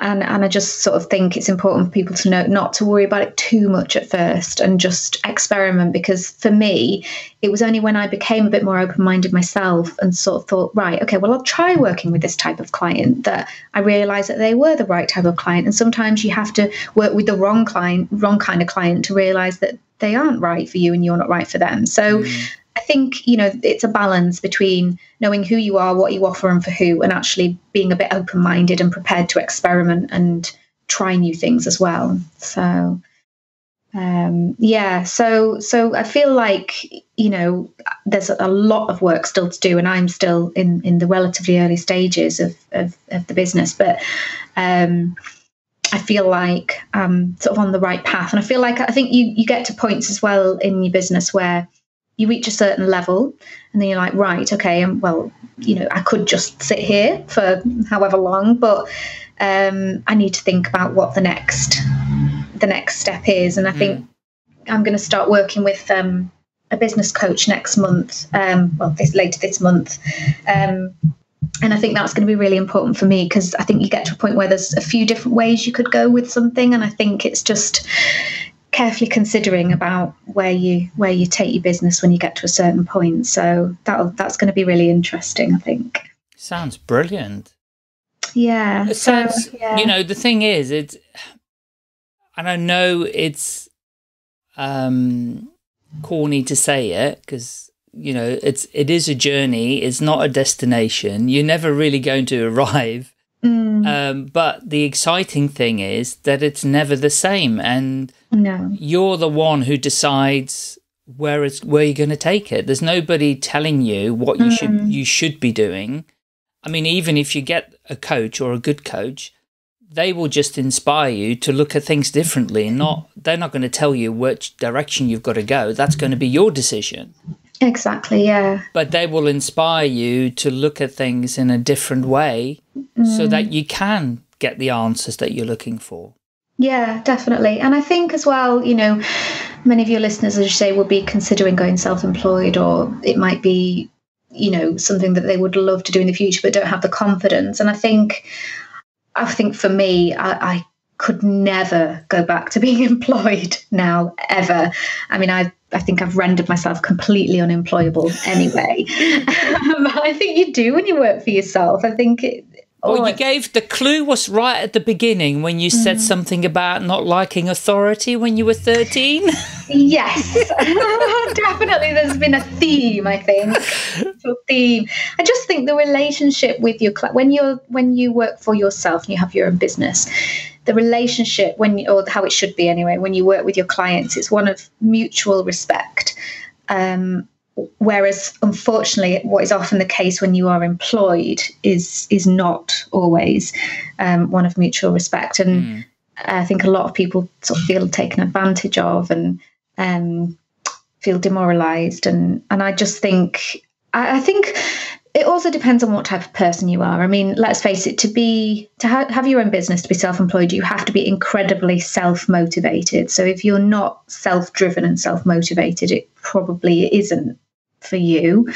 and, and I just sort of think it's important for people to know not to worry about it too much at first and just experiment because for me, it was only when I became a bit more open minded myself and sort of thought, right, okay, well, I'll try working with this type of client that I realized that they were the right type of client. And sometimes you have to work with the wrong client, wrong kind of client to realize that they aren't right for you and you're not right for them. So Mm. I think, you know, it's a balance between knowing who you are, what you offer, and for who, and actually being a bit open minded and prepared to experiment and try new things as well. So, um, yeah, so so I feel like you know there's a lot of work still to do, and I'm still in in the relatively early stages of of, of the business, but. Um, I feel like I'm sort of on the right path, and I feel like I think you you get to points as well in your business where you reach a certain level and then you're like right okay and well you know i could just sit here for however long but um, i need to think about what the next the next step is. And i think i'm going to start working with um, a business coach next month um, well this later this month. Um, and I think that's going to be really important for me because I think you get to a point where there's a few different ways you could go with something, and I think it's just carefully considering about where you where you take your business when you get to a certain point. So that that's going to be really interesting, I think. Sounds brilliant. Yeah. It so, yeah. you know, the thing is, it's, and I know it's um, corny to say it because you know it's it is a journey. It's not a destination. You're never really going to arrive. Mm, Um, but the exciting thing is that it's never the same, and no. you're the one who decides where it's where you're going to take it. There's nobody telling you what you should Mm. you should be doing. I mean, even if you get a coach or a good coach, they will just inspire you to look at things differently. Not they're not going to tell you which direction you've got to go. That's going to be your decision. Exactly. Yeah. But they will inspire you to look at things in a different way, so mm. that you can get the answers that you're looking for. Yeah, definitely. And I think as well, you know, many of your listeners, as you say, will be considering going self employed, or it might be, you know, something that they would love to do in the future but don't have the confidence. And I think, I think for me, I, I could never go back to being employed now, ever. I mean, I, I think I've rendered myself completely unemployable anyway. but I think you do when you work for yourself. I think it, Well, you gave the clue was right at the beginning when you said something about not liking authority when you were 13. Yes, definitely. There's been a theme, I think. A theme. I just think the relationship with your cli when you're when you work for yourself and you have your own business, the relationship when you, or how it should be anyway when you work with your clients, it's one of mutual respect. Um, whereas unfortunately what is often the case when you are employed is is not always um, one of mutual respect and I think a lot of people sort of feel taken advantage of and um, feel demoralized and and I just think I, I think it also depends on what type of person you are. I mean, let's face it, to be to ha- have your own business, to be self-employed, you have to be incredibly self-motivated. So if you're not self-driven and self-motivated, it probably isn't for you.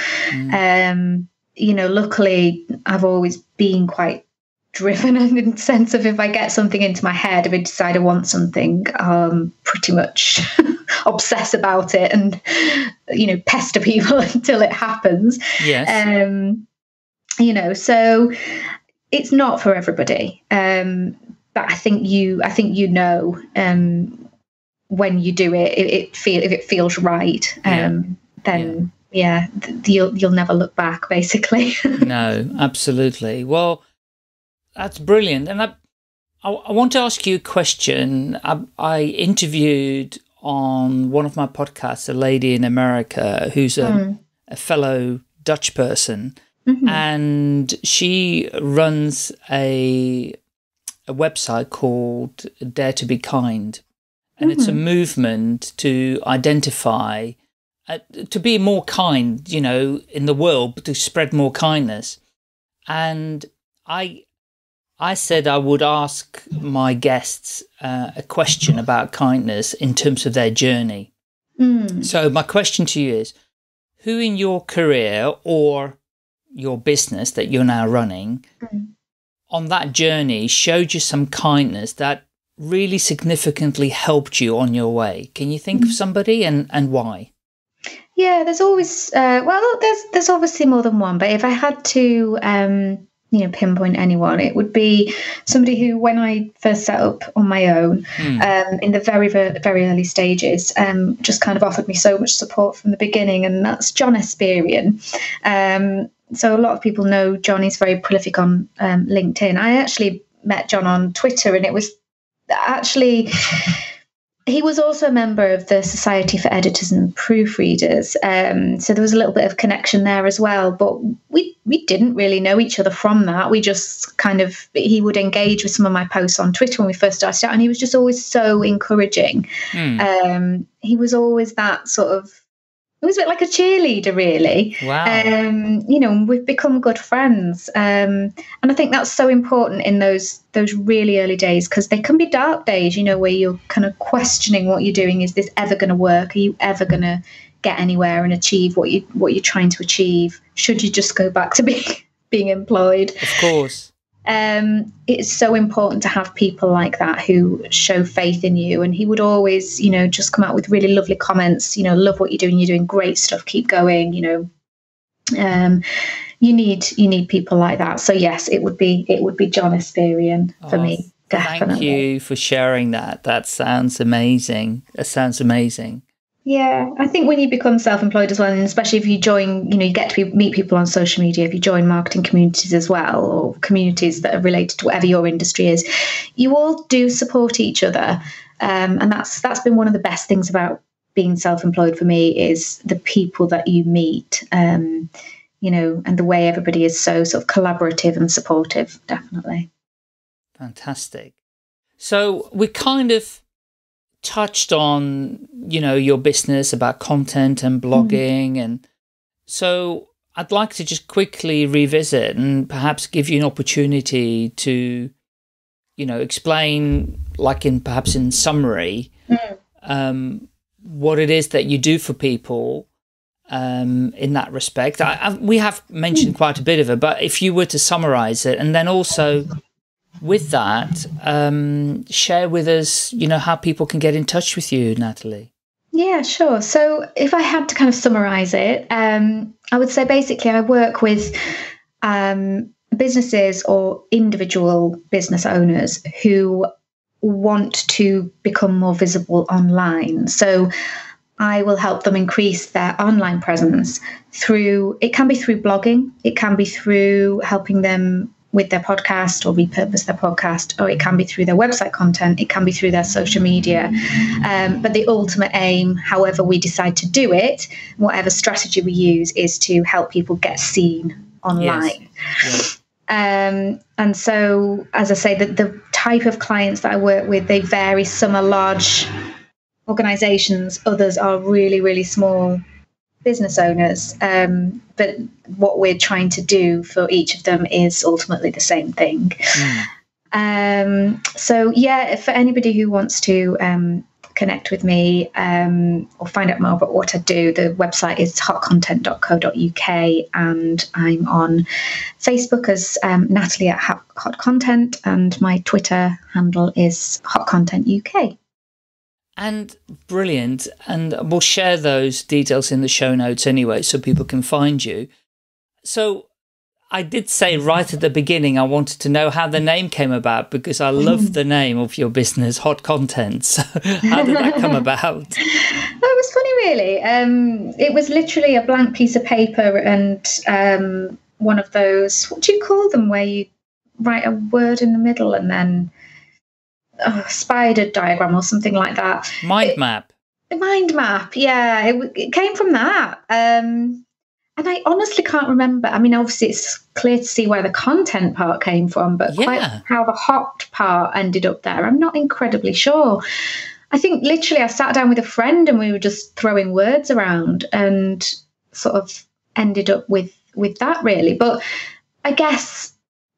Um, you know, luckily, I've always been quite driven and in the sense of if I get something into my head, if I decide I want something, um, pretty much obsess about it and you know pester people until it happens. Yes. Um, you know, so it's not for everybody. Um, but I think you, I think you know, um, when you do it, it, it feel if it feels right, um, then yeah, th- you'll you'll never look back. Basically. no, absolutely. Well, that's brilliant. And I, I, I want to ask you a question. I, I interviewed on one of my podcasts a lady in America who's a, Mm. a fellow Dutch person, Mhm. and she runs a a website called Dare to Be Kind, and it's a movement to identify, uh, to be more kind, you know, in the world, to spread more kindness. and I I said I would ask my guests uh, a question about kindness in terms of their journey. Mm. So my question to you is, who in your career or your business that you're now running Mm. on that journey showed you some kindness that really significantly helped you on your way? Can you think of somebody and, and why? Yeah, there's always uh, well, there's there's obviously more than one, but if I had to um, you know pinpoint anyone, it would be somebody who, when I first set up on my own, Hmm. um, in the very very very early stages, um, just kind of offered me so much support from the beginning, and that's John Espirian. Um, so a lot of people know John is very prolific on um, LinkedIn. I actually met John on Twitter, and it was actually he was also a member of the Society for Editors and Proofreaders, um, so there was a little bit of connection there as well. But we we didn't really know each other from that. We just kind of he would engage with some of my posts on Twitter when we first started out, and he was just always so encouraging. Hmm. Um, he was always that sort of. He was a bit like a cheerleader, really. Wow. Um, you know, we've become good friends, um, and I think that's so important in those those really early days because they can be dark days. You know, where you're kind of questioning what you're doing. Is this ever going to work? Are you ever going to get anywhere and achieve what you what you're trying to achieve? Should you just go back to being being employed? of course. Um, it's so important to have people like that who show faith in you. And he would always, you know, just come out with really lovely comments. You know, love what you're doing. You're doing great stuff. Keep going. You know, um, you need you need people like that. So yes, it would be it would be John Espirian for Oh, me. Definitely. Thank you for sharing that. That sounds amazing. That sounds amazing. Yeah, I think when you become self-employed as well, and especially if you join, you know, you get to meet people on social media. If you join marketing communities as well, or communities that are related to whatever your industry is, you all do support each other, um, and that's that's been one of the best things about being self-employed for me is the people that you meet, um, you know, and the way everybody is so sort of collaborative and supportive. Definitely. Fantastic. So we kind of touched on, you know, your business about content and blogging. And so I'd like to just quickly revisit and perhaps give you an opportunity to, you know, explain, like in perhaps in summary, um, what it is that you do for people um, in that respect. I, I, we have mentioned quite a bit of it, but if you were to summarize it and then also with that, um, share with us, you know, how people can get in touch with you, Natalie. Yeah, sure. So if I had to kind of summarize it, um, I would say basically I work with um, businesses or individual business owners who want to become more visible online. So I will help them increase their online presence through, it can be through blogging, it can be through helping them with their podcast or repurpose their podcast, or it can be through their website content, it can be through their social media. Um, but the ultimate aim, however we decide to do it, whatever strategy we use, is to help people get seen online. Yes. Um, and so, as I say, the, the type of clients that I work with, they vary. Some are large organizations, others are really, really small business owners. Um, but what we're trying to do for each of them is ultimately the same thing. Mm. Um, so, yeah, for anybody who wants to um, connect with me um, or find out more about what I do, the website is hotcontent.co.uk and I'm on Facebook as um, Natalie at Hot Content and my Twitter handle is Hot Content UK. And brilliant. And we'll share those details in the show notes anyway, so people can find you. So I did say right at the beginning, I wanted to know how the name came about because I love the name of your business, Hot Contents. How did that come about? That was funny, really. Um, it was literally a blank piece of paper and um, one of those, what do you call them, where you write a word in the middle and then oh, spider diagram or something like that. Mind map. Mind map, yeah, it, it came from that. Um, and I honestly can't remember. I mean, obviously, it's clear to see where the content part came from, but quite how the hot part ended up there, I'm not incredibly sure. I think literally I sat down with a friend and we were just throwing words around and sort of ended up with with that really. But I guess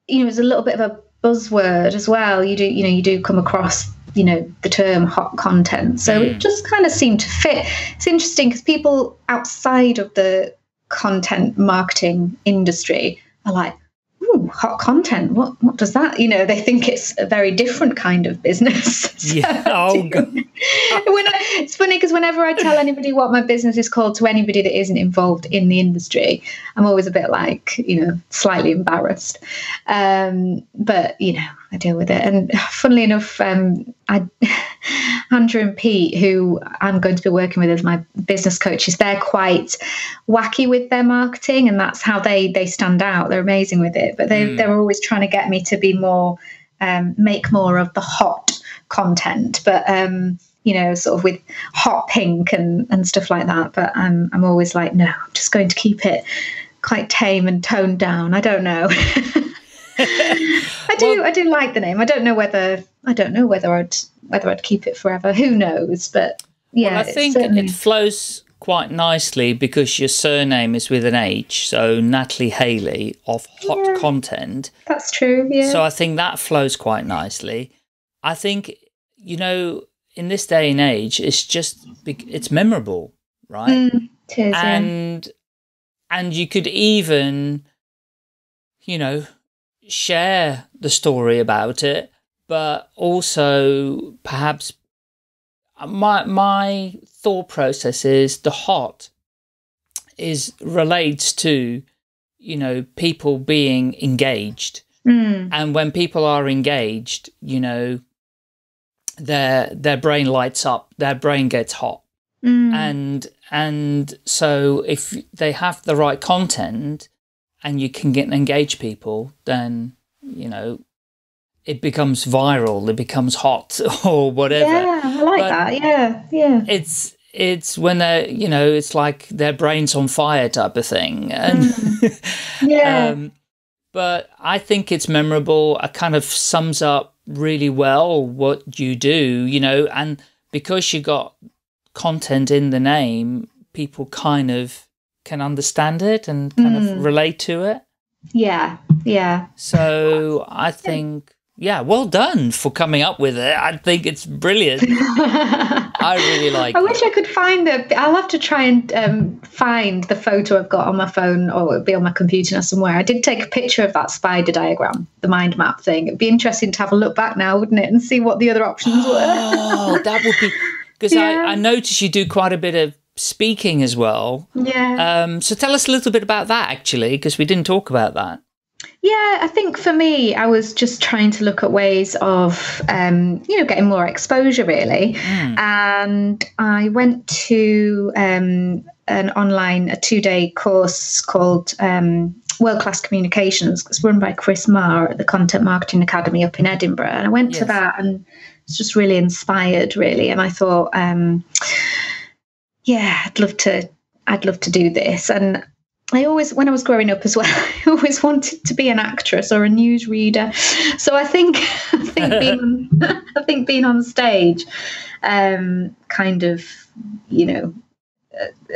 you know it's a little bit of a buzzword as well. You do you know you do come across you know the term hot content, so mm. it just kind of seemed to fit. It's interesting because people outside of the content marketing industry are like, ooh, hot content. What what does that? You know, they think it's a very different kind of business. so yeah. Oh, God. when I, it's funny because whenever I tell anybody what my business is called to anybody that isn't involved in the industry, I'm always a bit like, you know, slightly embarrassed. Um, but you know, I deal with it. And funnily enough, um, I, Andrew and Pete, who I'm going to be working with as my business coaches, they're quite wacky with their marketing, and that's how they they stand out. They're amazing with it, but they mm. they're always trying to get me to be more, um, make more of the hot content, but. Um, you know, sort of with hot pink and, and stuff like that. But I'm I'm always like, no, I'm just going to keep it quite tame and toned down. I don't know. I do well, I do like the name. I don't know whether I don't know whether I'd whether I'd keep it forever. Who knows? But yeah, well, I think certainly... it flows quite nicely because your surname is with an H, so Natalie Hailey of Hot yeah, Content. That's true. Yeah. So I think that flows quite nicely. I think you know in this day and age, it's just it's memorable, right? Mm, is, and yeah. and you could even you know share the story about it, but also perhaps my my thought process is the heart is relates to you know people being engaged mm. and when people are engaged you know their their brain lights up their brain gets hot mm. and and so if they have the right content and you can get engage people, then you know it becomes viral, it becomes hot or whatever. Yeah, I like but that. Yeah, yeah. It's it's when they're you know it's like their brains on fire type of thing, and mm. yeah. um, but I think it's memorable. It kind of sums up really well what you do, you know, and because you got content in the name, people kind of can understand it and kind mm. of relate to it. Yeah, yeah. So I think, yeah, well done for coming up with it. I think it's brilliant. I really like. I wish I could find it. I'll have to try and um, find the photo I've got on my phone, or it'll be on my computer or somewhere. I did take a picture of that spider diagram, the mind map thing. It'd be interesting to have a look back now, wouldn't it, and see what the other options were. oh, that would be because yeah. I, I noticed you do quite a bit of speaking as well. Yeah. Um, so tell us a little bit about that, actually, because we didn't talk about that. Yeah, I think for me, I was just trying to look at ways of, um, you know, getting more exposure, really. Mm. And I went to um, an online, a two day course called um, World Class Communications. It's run by Chris Marr at the Content Marketing Academy up in Edinburgh. And I went yes. to that and was just really inspired, really. And I thought, um, yeah, I'd love to, I'd love to do this. And I always, when I was growing up as well, I always wanted to be an actress or a news reader. So I think, I think being, I think being on stage, um, kind of, you know,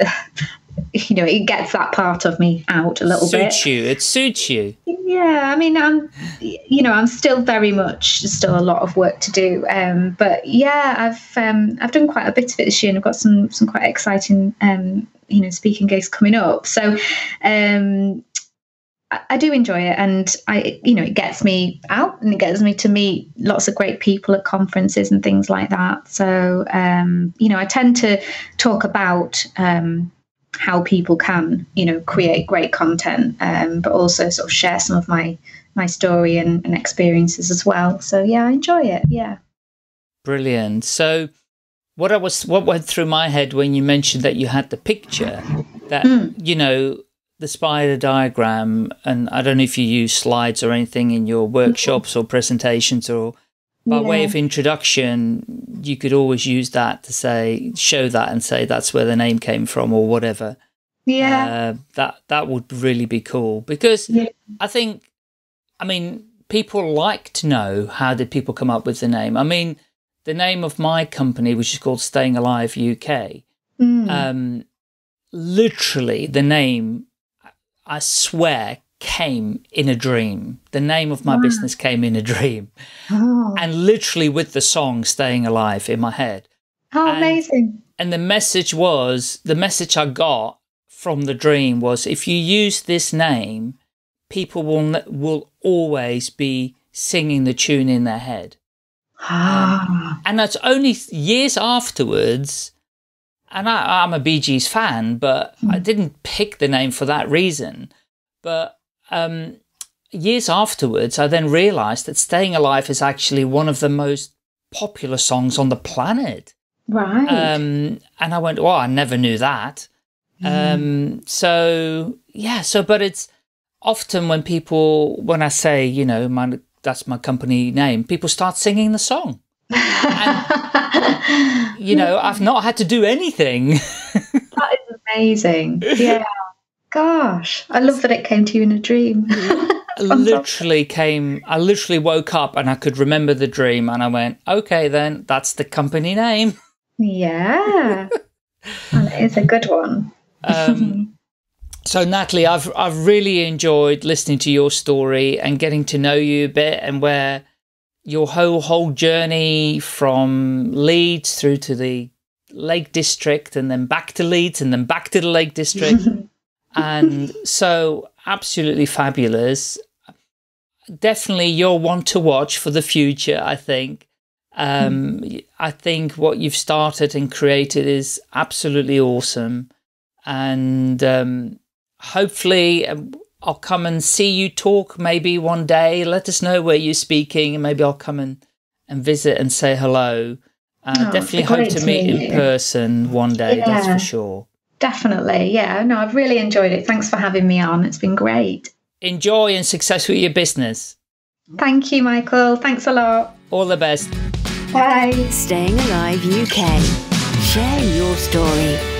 uh, you know, it gets that part of me out a little suits bit. Suits you. It suits you. Yeah, I mean, I'm, you know, I'm still very much still a lot of work to do. Um, but yeah, I've um, I've done quite a bit of it this year, and I've got some some quite exciting, um, you know, speaking gigs coming up. So, um, I, do enjoy it, and I, you know, it gets me out and it gets me to meet lots of great people at conferences and things like that. So, um, you know, I tend to talk about um, how people can you know create great content um, but also sort of share some of my my story and, and, experiences as well. So yeah i enjoy it yeah. Brilliant. So what i was what went through my head when you mentioned that you had the picture that mm. you know the spider diagram and i don't know if you use slides or anything in your workshops or presentations or by yeah. way of introduction, you could always use that to say, show that and say that's where the name came from or whatever. Yeah. Uh, that, that would really be cool because yeah. I think, I mean, people like to know how did people come up with the name. I mean, the name of my company, which is called Staying Alive UK, mm. um, literally the name, I swear, came in a dream. The name of my wow. business came in a dream. Oh. And literally with the song Staying Alive in my head. How and, amazing. And the message was the message I got from the dream was if you use this name, people will will always be singing the tune in their head. Ah. Um, and that's only years afterwards. And I, am a Bee Gees fan, but mm. I didn't pick the name for that reason. But um, years afterwards, I then realized that Staying Alive is actually one of the most popular songs on the planet. Right. Um, and I went, well, I never knew that. Mm. Um, so, yeah, so, but it's often when people, when I say, you know, my, that's my company name, people start singing the song. and, you know, I've not had to do anything. that is amazing. Yeah. Gosh, I love that it came to you in a dream. literally came, I literally woke up and I could remember the dream and I went, okay, then that's the company name. Yeah. and it is a good one. um, so Natalie, I've I've really enjoyed listening to your story and getting to know you a bit and where your whole whole journey from Leeds through to the Lake District and then back to Leeds and then back to the Lake District. And so absolutely fabulous. Definitely you're one to watch for the future, I think. Um, mm. I think what you've started and created is absolutely awesome. And um, hopefully um, I'll come and see you talk maybe one day. Let us know where you're speaking and maybe I'll come and, and visit and say hello. Uh, oh, definitely hope to meet in person one day, yeah. that's for sure. Definitely. Yeah. No, I've really enjoyed it. Thanks for having me on. It's been great. Enjoy and success with your business. Thank you, Michael. Thanks a lot. All the best. Bye. Staying Alive UK. Share your story.